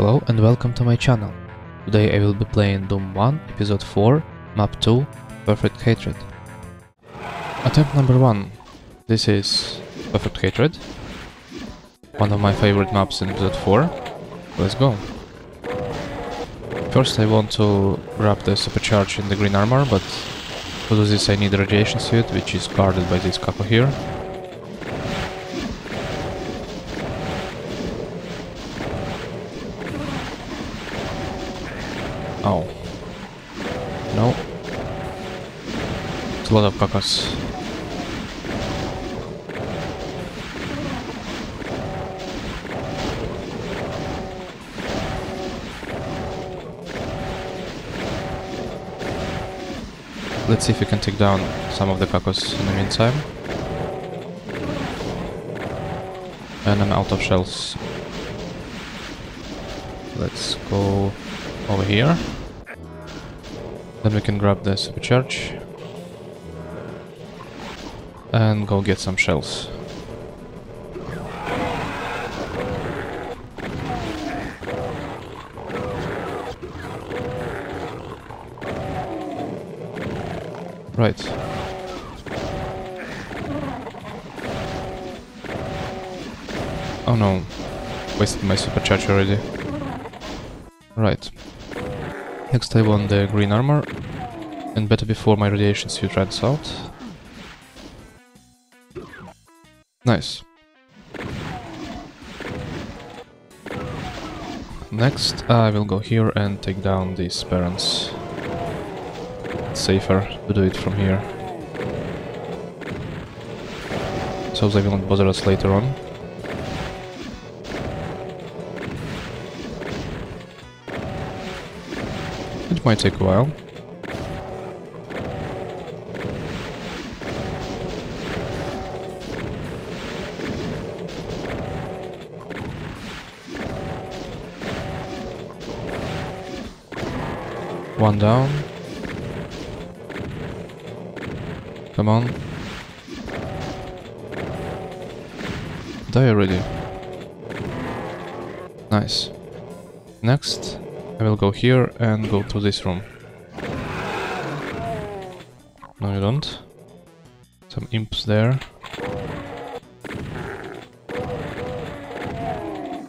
Hello and welcome to my channel. Today I will be playing Doom 1, Episode 4, Map 2, Perfect Hatred. Attempt number 1. This is Perfect Hatred. One of my favorite maps in Episode 4. Let's go. First I want to grab the supercharge in the green armor, but to do this I need radiation suit, which is guarded by this couple here. Let's see if we can take down some of the cacos in the meantime. And I'm out of shells. Let's go over here. Then we can grab the supercharge. And go get some shells. Right. Oh no. Wasted my supercharge already. Right. Next I want the green armor. And better before my radiation suit runs out. Nice. Next I will go here and take down these parents. It's safer to do it from here. So they will not bother us later on. It might take a while. One down. Come on. Die already. Nice. Next, I will go here and go to this room. No, you don't. Some imps there.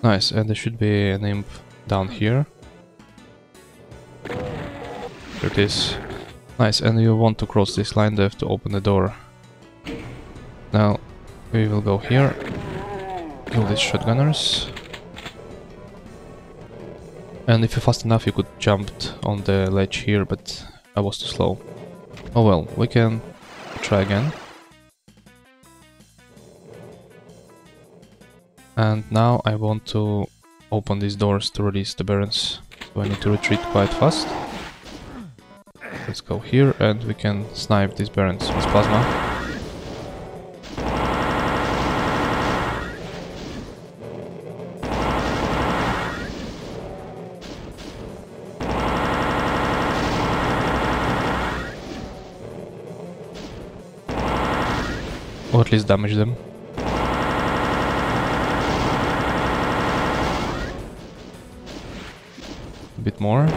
Nice, and there should be an imp down here. There it is. Nice, and you want to cross this line, they have to open the door. Now, we will go here. Kill these shotgunners. And if you're fast enough, you could jump on the ledge here, but I was too slow. Oh well, we can try again. And now I want to open these doors to release the barons. So I need to retreat quite fast. Let's go here and we can snipe these barons with plasma. Or at least damage them. A bit more.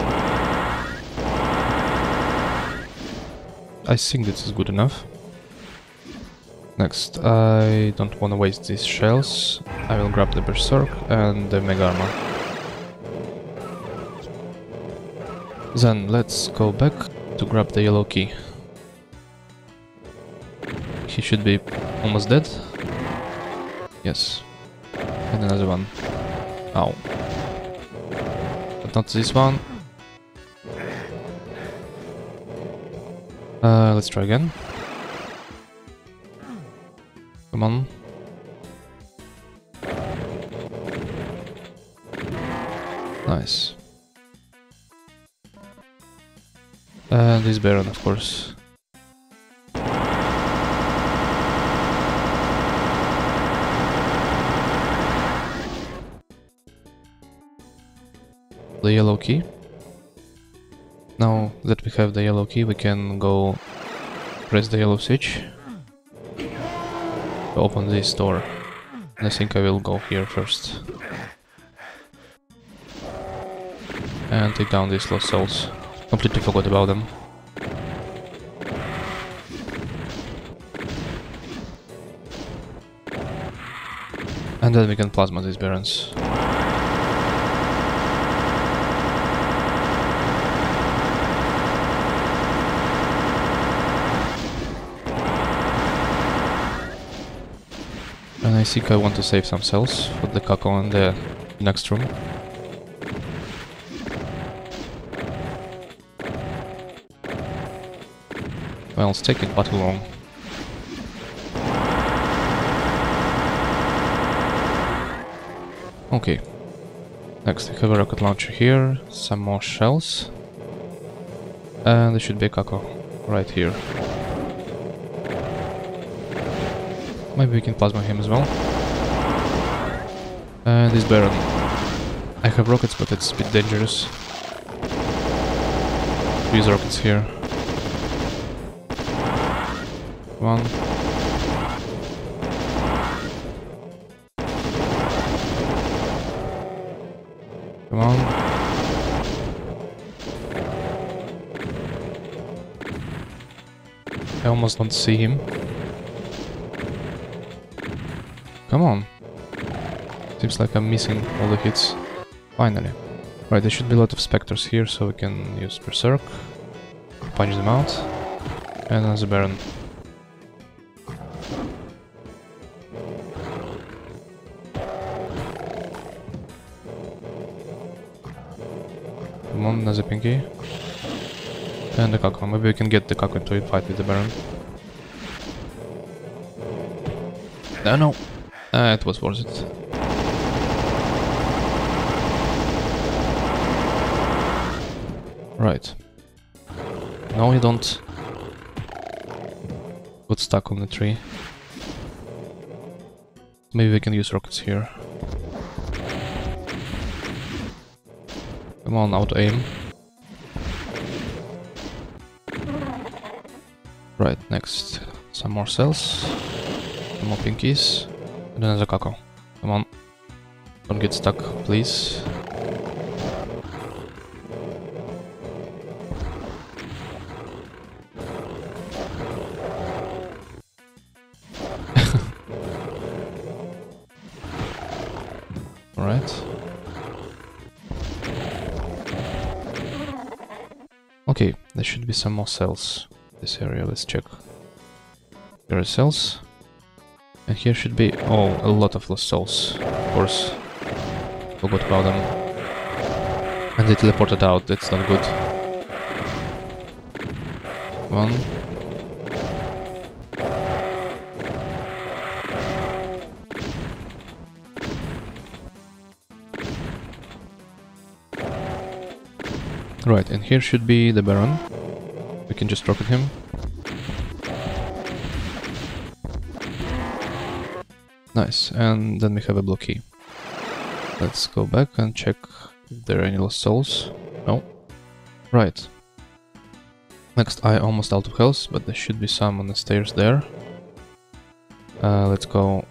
I think this is good enough. Next, I don't want to waste these shells. I will grab the Berserk and the Mega Armor. Then let's go back to grab the yellow key. He should be almost dead. Yes. And another one. Ow. But not this one. Uh, let's try again. Come on. Nice. And this Baron, of course. The yellow key. Now that we have the yellow key, we can go press the yellow switch to open this door. I think I will go here first. and take down these lost souls. Completely forgot about them. And then we can plasma these barons. Think I want to save some cells for the Caco in the next room. Well, it's taking but too long. Okay. Next we have a rocket launcher here, some more shells. And there should be a Caco right here. Maybe we can plasma him as well. And this Baron. I have rockets, but it's a bit dangerous. Use rockets here. One. Come on. I almost don't see him. Come on. Seems like I'm missing all the hits. Finally. Right, there should be a lot of specters here, so we can use Berserk. Punch them out. And as a Baron. Come on, another Pinky. And the Caco. Maybe we can get the Caco to fight with the Baron. No, no. Uh, it was worth it. Right. No, you don't got stuck on the tree. Maybe we can use rockets here. Come on, out aim. Right, next. Some more cells. Some more pinkies. Another Caco. Come on. Don't get stuck, please. Alright. Okay, there should be some more cells this area. Let's check. There are cells. And here should be... Oh, a lot of lost souls. Of course. Forgot about them. And they teleported out. That's not good. One. Right, and here should be the Baron. We can just rocket him. Nice, and then we have a blockade. Let's go back and check if there are any lost souls. No. Right. Next, I almost out of health, but there should be some on the stairs there. Uh, let's go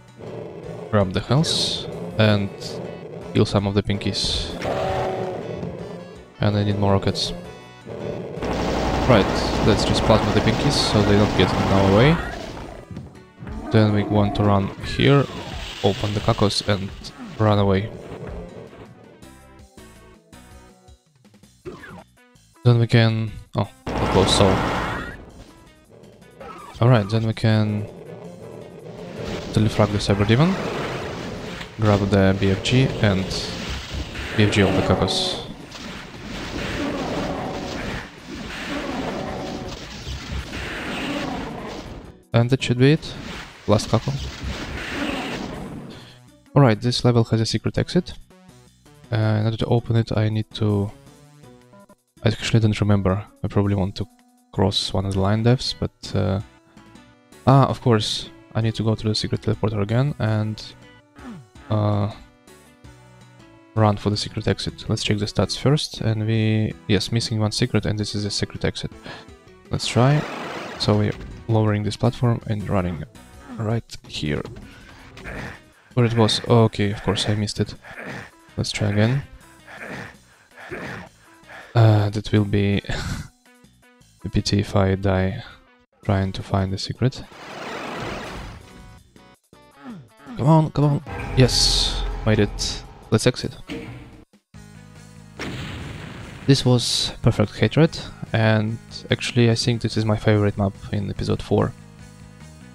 grab the health and kill some of the pinkies. And I need more rockets. Right, let's just plasma the pinkies so they don't get in our way. Then we want to run here, open the Cacos and run away. Then we can... oh, that was so. Alright, then we can telefrag the Cyber Demon, grab the BFG and BFG on the Cacos. And that should be it. Last couple. Alright, this level has a secret exit. Uh, in order to open it, I need to... I actually don't remember. I probably want to cross one of the linedefs, but... Uh... Ah, of course. I need to go to the secret teleporter again and... Uh, run for the secret exit. Let's check the stats first, and we... Yes, missing one secret, and this is the secret exit. Let's try. So we're lowering this platform and running right here. Where it was? Oh, okay, of course I missed it. Let's try again. Uh, that will be a pity if I die trying to find the secret. Come on, come on. Yes, made it. Let's exit. This was Perfect Hatred, and actually I think this is my favorite map in episode 4.